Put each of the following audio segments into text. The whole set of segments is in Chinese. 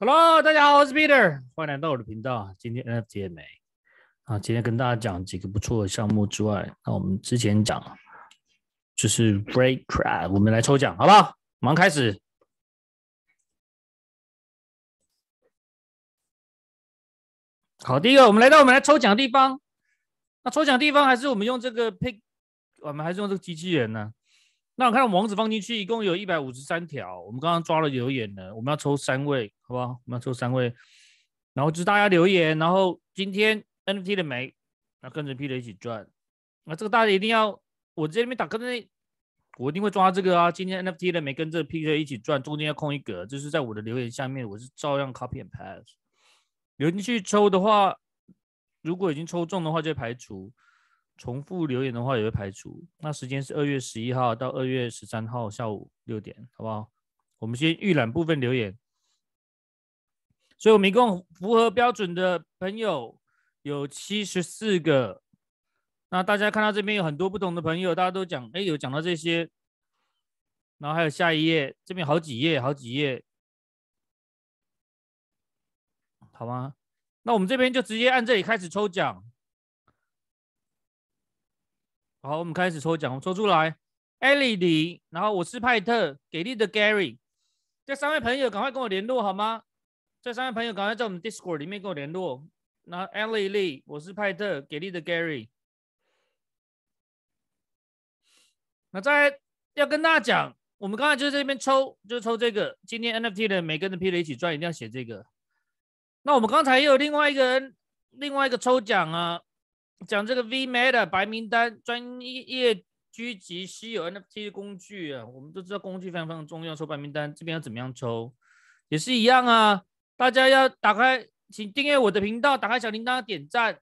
Hello，大家好，我是 Peter，欢迎来到我的频道。今天 NFT 也没啊，今天跟大家讲几个不错的项目之外，那我们之前讲就是 Break Crab，我们来抽奖，好不好？马上开始。好，第一个，我们来到我们来抽奖的地方。那抽奖地方还是我们用这个 Pick，我们还是用这个机器人呢？那我看到网址放进去，一共有一百五十三条。我们刚刚抓了留言了，我们要抽三位，好不好？我们要抽三位，然后就是大家留言，然后今天 NFT 的没，那跟着 P 的一起赚。那这个大家一定要，我这边打跟着，我一定会抓这个啊。今天 NFT 的没跟着 P 的一起赚，中间要空一格，就是在我的留言下面，我是照样 copy and pass。留进去抽的话，如果已经抽中的话，就排除。重复留言的话也会排除。那时间是二月十一号到二月十三号下午六点，好不好？我们先预览部分留言。所以我们一共符合标准的朋友有七十四个。那大家看到这边有很多不同的朋友，大家都讲，哎，有讲到这些。然后还有下一页，这边好几页，好几页，好吗？那我们这边就直接按这里开始抽奖。好，我们开始抽奖，抽出来，艾莉李，然后我是派特，给力的 Gary，这三位朋友赶快跟我联络好吗？这三位朋友赶快在我们 Discord 里面跟我联络。那艾莉李，我是派特，给力的 Gary。那再要跟大家讲，我们刚才就在这边抽，就抽这个，今天 NFT 的每个人 P 的一起赚，一定要写这个。那我们刚才也有另外一个人，另外一个抽奖啊。讲这个 V Meta 白名单专业狙击稀有 NFT 的工具啊，我们都知道工具非常非常重要。抽白名单这边要怎么样抽，也是一样啊。大家要打开，请订阅我的频道，打开小铃铛，点赞。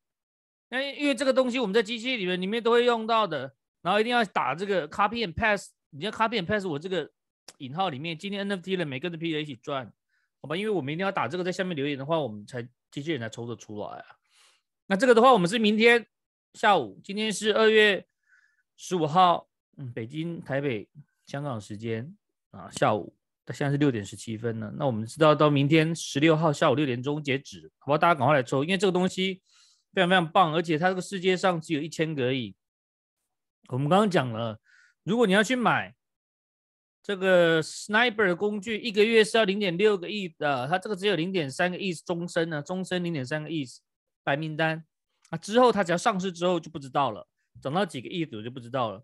那因为这个东西我们在机器里面里面都会用到的，然后一定要打这个 Copy and Pass。你要 Copy and Pass 我这个引号里面，今天 NFT 的每个 NFT 一起赚，好吧？因为我们一定要打这个在下面留言的话，我们才机器人才抽得出来啊。那这个的话，我们是明天下午，今天是二月十五号，嗯，北京、台北、香港时间啊，下午，现在是六点十七分了。那我们知道到明天十六号下午六点钟截止，好吧？大家赶快来抽，因为这个东西非常非常棒，而且它这个世界上只有一千个而已。我们刚刚讲了，如果你要去买这个 Sniper 的工具，一个月是要零点六个亿的，它这个只有零点三个亿终身呢，终身零点三个亿。白名单啊，之后它只要上市之后就不知道了，涨到几个亿我就不知道了。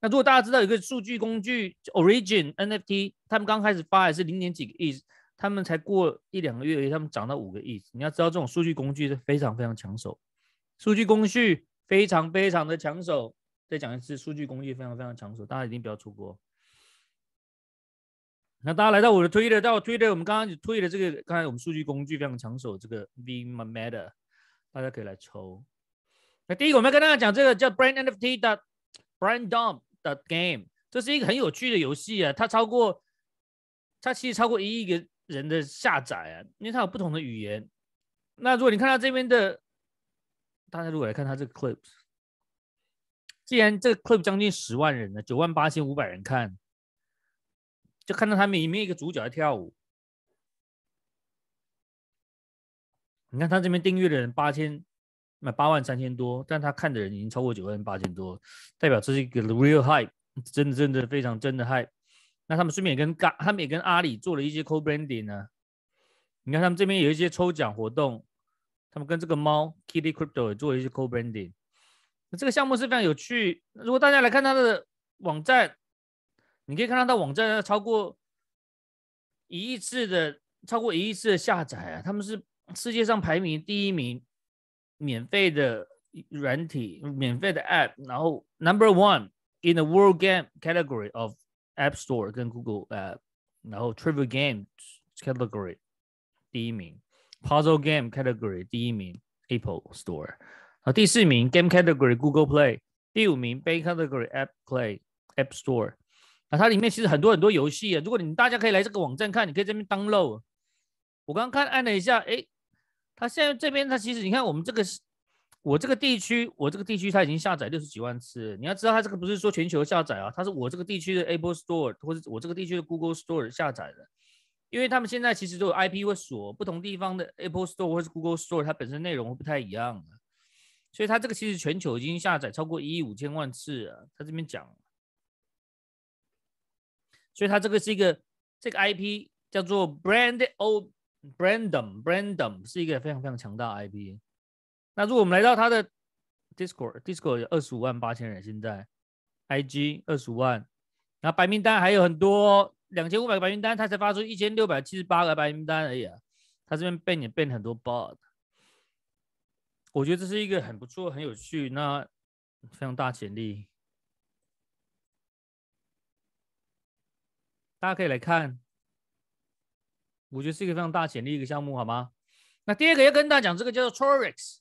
那如果大家知道有个数据工具 Origin NFT，他们刚开始发也是零点几个亿，他们才过一两个月，他们涨到五个亿。你要知道这种数据工具是非常非常抢手，数据工具非常非常的抢手。再讲一次，数据工具非常非常抢手，大家一定不要错过。那大家来到我的推的，到我推的，我们刚刚推的这个，刚才我们数据工具非常抢手，这个 V Meta。大家可以来抽。那第一个，我们要跟大家讲这个叫 Brand NFT 的 Brand Dom 的 Game，这是一个很有趣的游戏啊。它超过，它其实超过一亿个人的下载啊，因为它有不同的语言。那如果你看到这边的，大家如果来看它这个 Clip，既然这个 Clip 将近十万人呢，九万八千五百人看，就看到他们里面一个主角在跳舞。你看他这边订阅的人八千，那八万三千多，但他看的人已经超过九万八千多，代表这是一个 real hype，真的真的非常真的 hype。那他们顺便也跟嘎，他们也跟阿里做了一些 co-branding 呢。你看他们这边有一些抽奖活动，他们跟这个猫 Kitty Crypto 也做了一些 co-branding。那这个项目是非常有趣。如果大家来看他的网站，你可以看到他网站超过一亿次的，超过一亿次的下载啊，他们是。世界上排名第一名，免费的软体，免费的 App，然后 Number One in the World Game category of App Store 跟 Google App，然后 Trivia Game category 第一名，Puzzle Game category 第一名 Apple Store，啊第四名 Game category Google Play，第五名 Bay category App Play App Store，啊它里面其实很多很多游戏啊，如果你大家可以来这个网站看，你可以这边 download。我刚刚看按了一下，哎。它现在这边，它其实你看，我们这个是，我这个地区，我这个地区它已经下载六十几万次。你要知道，它这个不是说全球下载啊，它是我这个地区的 Apple Store 或者我这个地区的 Google Store 下载的，因为他们现在其实都有 IP 会锁，不同地方的 Apple Store 或是 Google Store，它本身内容会不太一样所以它这个其实全球已经下载超过一亿五千万次了。他这边讲，所以它这个是一个这个 IP 叫做 Brand O Brandom，Brandom 是一个非常非常强大的 IP。那如果我们来到他的 Discord，Discord 有二十五万八千人现在，IG 二十五万，然后白名单还有很多两千五百个白名单，他才发出一千六百七十八个白名单而已啊。他这边变也变很多 bot。我觉得这是一个很不错、很有趣、那非常大潜力，大家可以来看。我觉得是一个非常大潜力一个项目，好吗？那第二个要跟大家讲，这个叫做 Torix。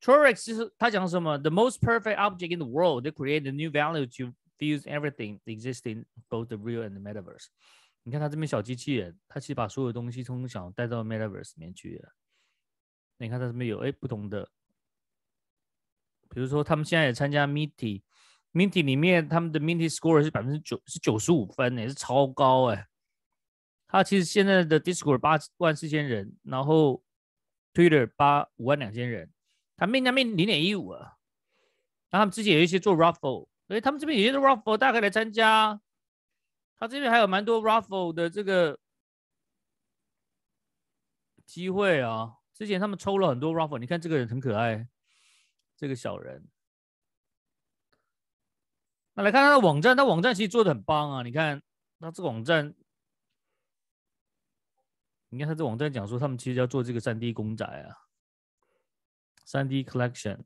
Torix 是他讲什么？The most perfect object in the world. They create a new value to fuse everything existing, both the real and the metaverse. 你看他这边小机器人，他其实把所有东西从小带到 metaverse 里面去了。你看他这边有哎不同的。比如说，他们现在也参加 Minty，Minty 里面他们的 Minty score 是百分之九，是九十五分，也是超高哎。他其实现在的 Discord 八万四千人，然后 Twitter 八五万两千人，他 Min 那边零点一五啊。然后他们之前有一些做 Raffle，所以他们这边有一些 Raffle 大家可以来参加。他这边还有蛮多 Raffle 的这个机会啊。之前他们抽了很多 Raffle，你看这个人很可爱。这个小人，那来看他的网站，他网站其实做的很棒啊！你看他这个网站，你看他这网站讲说，他们其实要做这个三 D 公仔啊，三 D collection，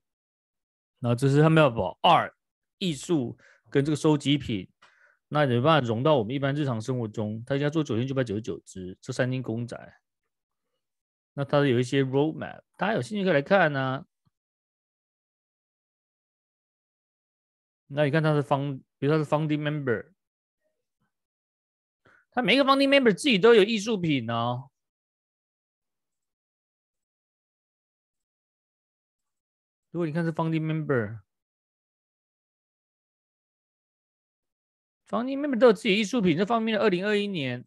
那这是他们要把二艺术跟这个收集品，那没办法融到我们一般日常生活中，他要做九千九百九十九只这三 D 公仔，那他有一些 roadmap，大家有兴趣可以来看呢。那你看他是方，比如他是 founding member，他每个 founding member 自己都有艺术品哦。如果你看是 founding member，founding member 都有自己艺术品。这方面的二零二一年，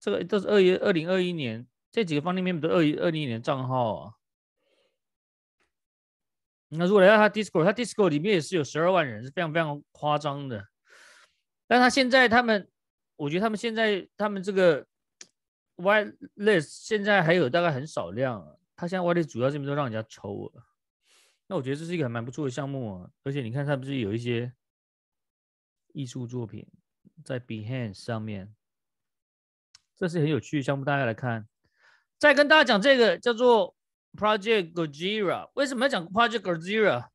这个都是二一二零二一年，这几个 founding member 都二一二零年账号啊。那如果来到他 Discord，他 Discord 里面也是有十二万人，是非常非常夸张的。但他现在他们，我觉得他们现在他们这个 White List 现在还有大概很少量。他现在 White List 主要这边都让人家抽了。那我觉得这是一个蛮不错的项目啊。而且你看它不是有一些艺术作品在 Behance 上面，这是很有趣的项目，大家来看。再跟大家讲这个叫做。Project Gojira 为什么要讲 Project Gojira？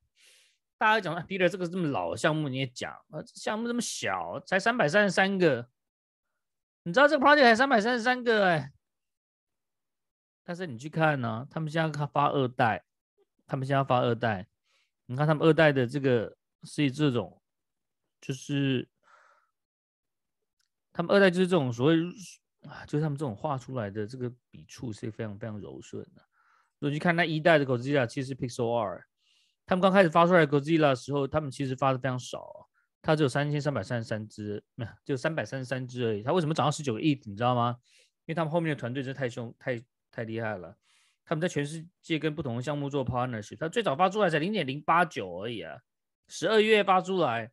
大家讲啊，Peter 这个这么老的项目你也讲啊？项目这么小，才三百三十三个，你知道这个 project 才三百三十三个哎？但是你去看呢，他们现在发二代，他们现在发二代，你看他们二代的这个是这种，就是他们二代就是这种所谓啊，就是他们这种画出来的这个笔触是非常非常柔顺的。如果去看那一代的 Godzilla，其实 Pixel 二，他们刚开始发出来 Godzilla 的时候，他们其实发的非常少，它只有三千三百三十三只，没有，就三百三十三只而已。它为什么涨到十九个亿？你知道吗？因为他们后面的团队真的太凶、太太厉害了。他们在全世界跟不同的项目做 partnership，他最早发出来才零点零八九而已啊，十二月发出来。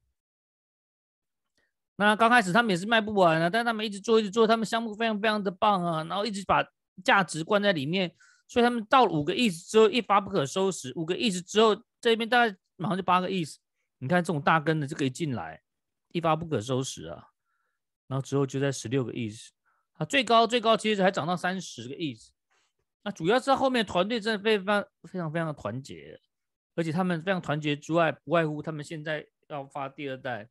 那刚开始他们也是卖不完啊，但他们一直做、一直做，他们项目非常非常的棒啊，然后一直把价值灌在里面。所以他们到五个亿之后一发不可收拾，五个亿之后这边大概马上就八个亿。你看这种大根的就可以进来一发不可收拾啊，然后之后就在十六个亿，啊最高最高其实还涨到三十个亿。那主要是后面团队真的非常非常非常的团结，而且他们非常团结之外，不外乎他们现在要发第二代。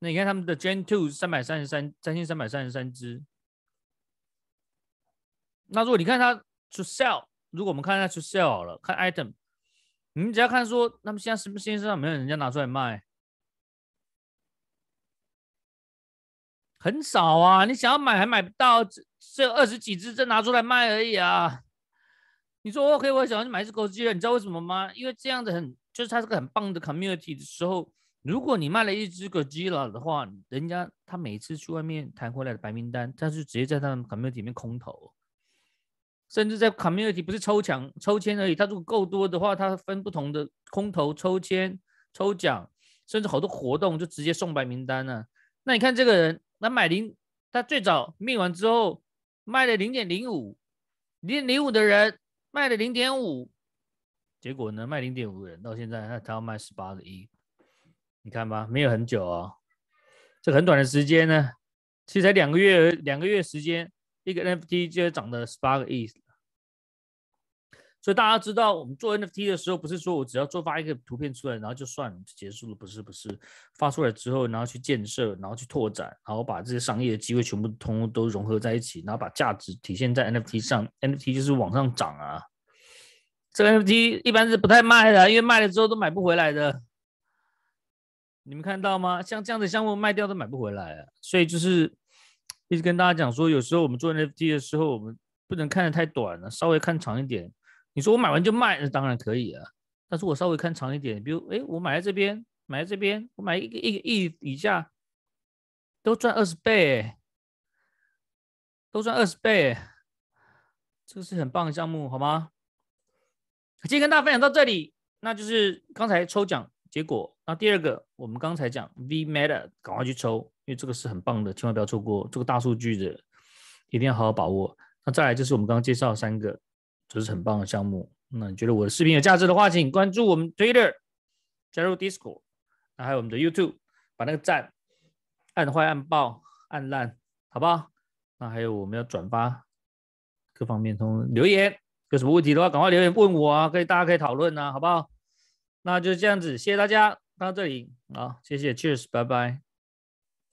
那你看他们的 Gen Two 三百三十三三千三百三十三只，那如果你看它。to sell，如果我们看一下 to sell 好了，看 item，你们只要看说，那么现在是不是线上没有人家拿出来卖？很少啊，你想要买还买不到，只有二十几只真拿出来卖而已啊。你说 OK，我想要去买一只狗机了，你知道为什么吗？因为这样子很，就是它是个很棒的 community 的时候，如果你卖了一只 Gojira 的话，人家他每次去外面谈回来的白名单，他就直接在他们 community 里面空投，甚至在 community 不是抽奖抽签而已，他如果够多的话，他分不同的空投抽签抽奖，甚至好多活动就直接送白名单了。那你看这个人，那买零，他最早灭完之后卖了零点零五，零点零五的人卖了零点五，结果呢卖零点五的人到现在他他要卖十八个亿。你看吧，没有很久哦，这很短的时间呢，其实才两个月，两个月时间，一个 NFT 就涨了十八个亿。所以大家知道，我们做 NFT 的时候，不是说我只要做发一个图片出来，然后就算结束了，不是不是，发出来之后，然后去建设，然后去拓展，然后把这些商业的机会全部通都融合在一起，然后把价值体现在 NFT 上，NFT 就是往上涨啊。这个 NFT 一般是不太卖的，因为卖了之后都买不回来的。你们看到吗？像这样的项目卖掉都买不回来啊，所以就是一直跟大家讲说，有时候我们做 NFT 的时候，我们不能看得太短了，稍微看长一点。你说我买完就卖，那当然可以啊，但是我稍微看长一点，比如，哎，我买在这边，买在这边，我买一个一个亿以下，都赚二十倍，都赚二十倍，这个是很棒的项目，好吗？今天跟大家分享到这里，那就是刚才抽奖。结果，那第二个，我们刚才讲 V Meta，赶快去抽，因为这个是很棒的，千万不要错过这个大数据的，一定要好好把握。那再来就是我们刚刚介绍三个，这是很棒的项目。那你觉得我的视频有价值的话，请关注我们 Twitter，加入 Discord，那还有我们的 YouTube，把那个赞按坏、按爆、按烂，好不好？那还有我们要转发，各方面通留言，有什么问题的话，赶快留言问我啊，可以大家可以讨论啊，好不好？那就这样子，谢谢大家到这里，好，谢谢，Cheers，拜拜。